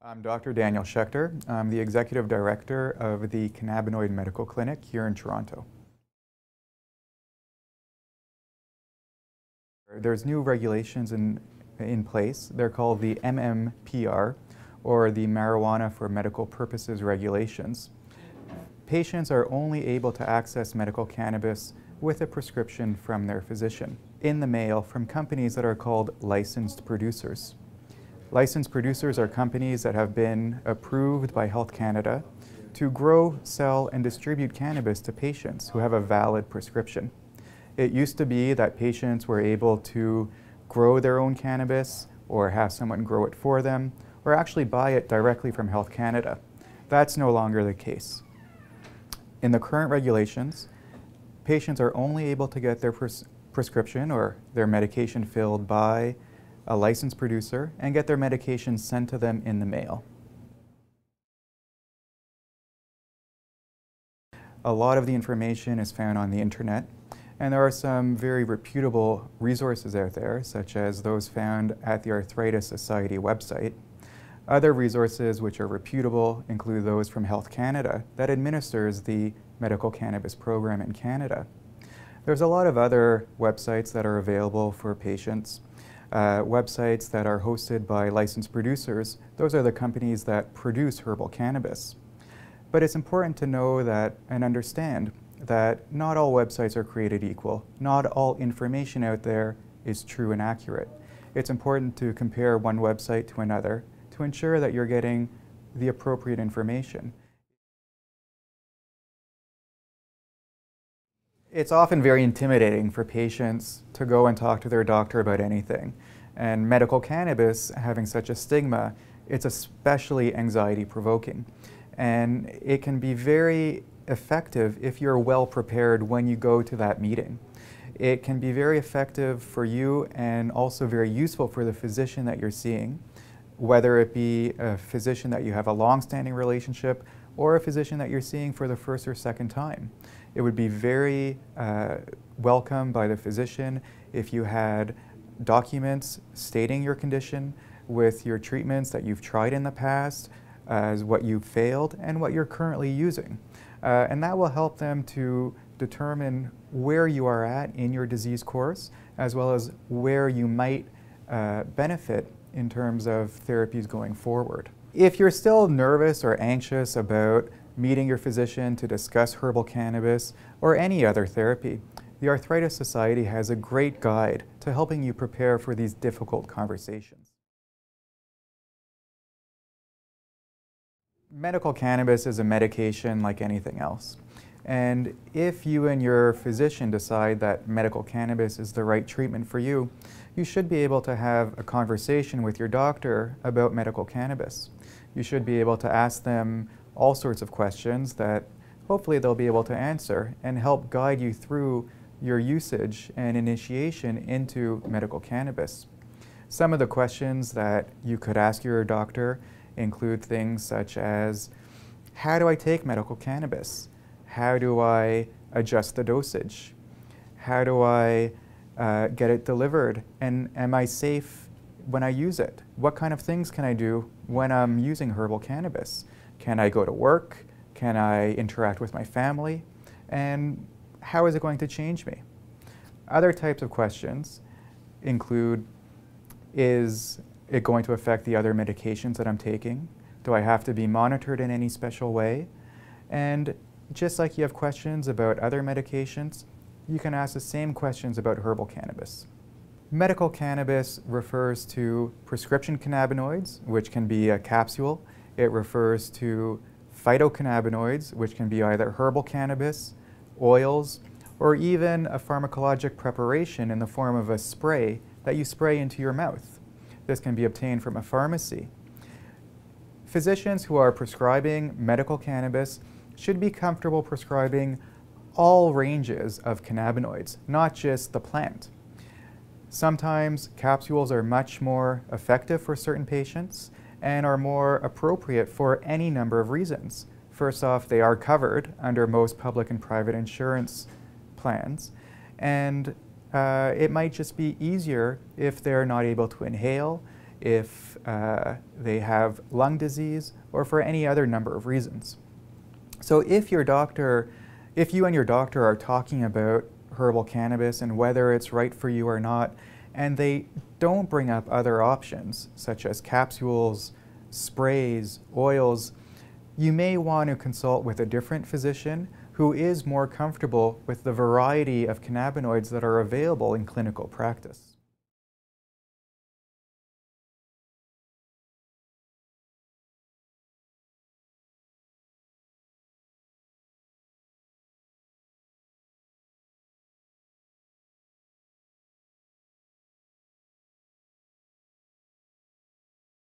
I'm Dr. Danial Schecter. I'm the Executive Director of the Cannabinoid Medical Clinic here in Toronto. There's new regulations in, in place. They're called the MMPR, or the Marijuana for Medical Purposes Regulations. Patients are only able to access medical cannabis with a prescription from their physician in the mail from companies that are called licensed producers. Licensed producers are companies that have been approved by Health Canada to grow, sell, and distribute cannabis to patients who have a valid prescription. It used to be that patients were able to grow their own cannabis or have someone grow it for them or actually buy it directly from Health Canada. That's no longer the case. In the current regulations, patients are only able to get their pres prescription or their medication filled by a licensed producer and get their medication sent to them in the mail. A lot of the information is found on the internet, and there are some very reputable resources out there, such as those found at the Arthritis Society website. Other resources which are reputable include those from Health Canada that administers the medical cannabis program in Canada. There's a lot of other websites that are available for patients uh, websites that are hosted by licensed producers, those are the companies that produce herbal cannabis. But it's important to know that and understand that not all websites are created equal. Not all information out there is true and accurate. It's important to compare one website to another to ensure that you're getting the appropriate information. It's often very intimidating for patients to go and talk to their doctor about anything. And medical cannabis, having such a stigma, it's especially anxiety provoking. And it can be very effective if you're well prepared when you go to that meeting. It can be very effective for you and also very useful for the physician that you're seeing, whether it be a physician that you have a long-standing relationship or a physician that you're seeing for the first or second time. It would be very uh, welcome by the physician if you had documents stating your condition with your treatments that you've tried in the past, as what you've failed, and what you're currently using. Uh, and that will help them to determine where you are at in your disease course, as well as where you might uh, benefit in terms of therapies going forward. If you're still nervous or anxious about meeting your physician to discuss herbal cannabis or any other therapy, the Arthritis Society has a great guide to helping you prepare for these difficult conversations. Medical cannabis is a medication like anything else. And if you and your physician decide that medical cannabis is the right treatment for you, you should be able to have a conversation with your doctor about medical cannabis. You should be able to ask them all sorts of questions that hopefully they'll be able to answer and help guide you through your usage and initiation into medical cannabis. Some of the questions that you could ask your doctor include things such as, how do I take medical cannabis? How do I adjust the dosage? How do I uh, get it delivered? And am I safe when I use it? What kind of things can I do when I'm using herbal cannabis? Can I go to work? Can I interact with my family? And how is it going to change me? Other types of questions include, is it going to affect the other medications that I'm taking? Do I have to be monitored in any special way? And just like you have questions about other medications, you can ask the same questions about herbal cannabis. Medical cannabis refers to prescription cannabinoids, which can be a capsule. It refers to phytocannabinoids, which can be either herbal cannabis, oils, or even a pharmacologic preparation in the form of a spray that you spray into your mouth. This can be obtained from a pharmacy. Physicians who are prescribing medical cannabis should be comfortable prescribing all ranges of cannabinoids, not just the plant. Sometimes capsules are much more effective for certain patients and are more appropriate for any number of reasons. First off, they are covered under most public and private insurance plans. And uh, it might just be easier if they're not able to inhale, if uh, they have lung disease, or for any other number of reasons. So if your doctor, if you and your doctor are talking about herbal cannabis and whether it's right for you or not, and they don't bring up other options such as capsules, sprays, oils, you may want to consult with a different physician who is more comfortable with the variety of cannabinoids that are available in clinical practice.